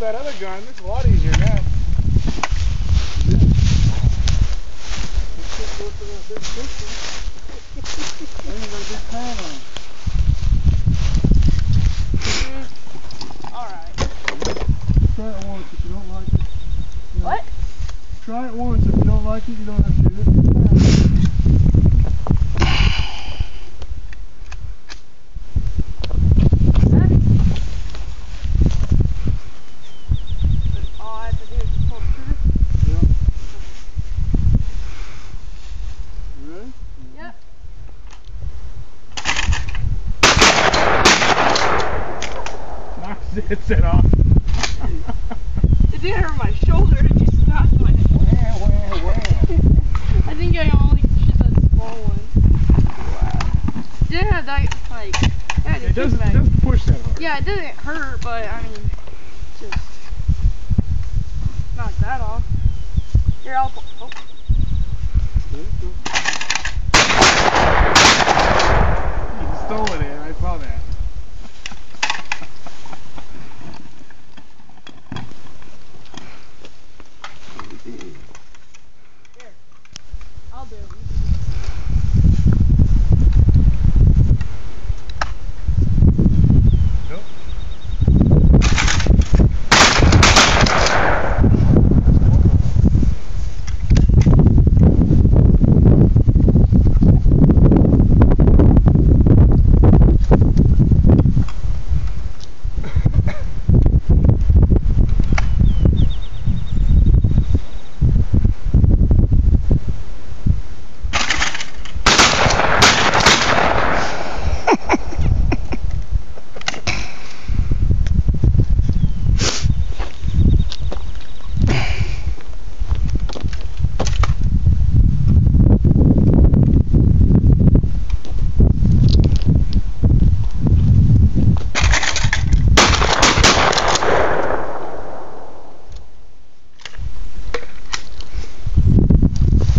that other gun. It's a lot easier now. Try it once if you don't like it. you. What? Try it once if you don't like it, you don't have to do it. All I have to do is just pull the trigger. Yeah. You ready? Yep. Knocks it set off. It did hurt my shoulder. It just knocked my head. I think I only shoot that small one. Wow. Didn't have that like. Yeah, It doesn't, it doesn't push that hard. Yeah, it doesn't hurt, but I mean, just knock that off. Here, I'll. Oh. Ready? Go. You stole it, Ed. I saw that. I'll do it.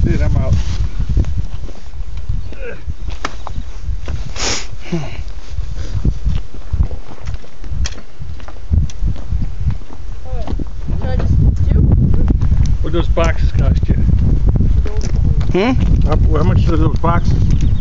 Dude, I'm out. Should I do? What those boxes cost you? Hmm? How, how much do those boxes?